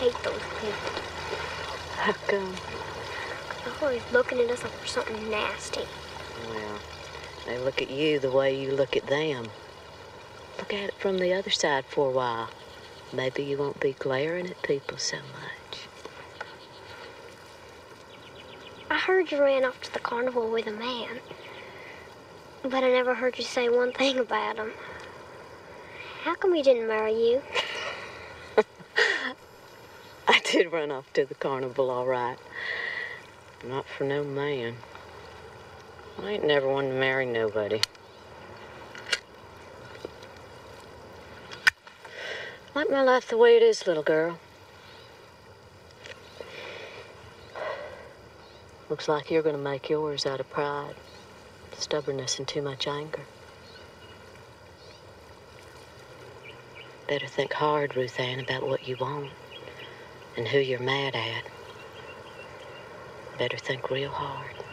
hate those people. How come? They're always looking at us like we're something nasty. Well, they look at you the way you look at them. Look at it from the other side for a while. Maybe you won't be glaring at people so much. I heard you ran off to the carnival with a man. But I never heard you say one thing about him. How come he didn't marry you? Did run off to the carnival, all right. Not for no man. I ain't never wanted to marry nobody. Like my life the way it is, little girl. Looks like you're gonna make yours out of pride, stubbornness, and too much anger. Better think hard, Ruth Ann, about what you want and who you're mad at. Better think real hard.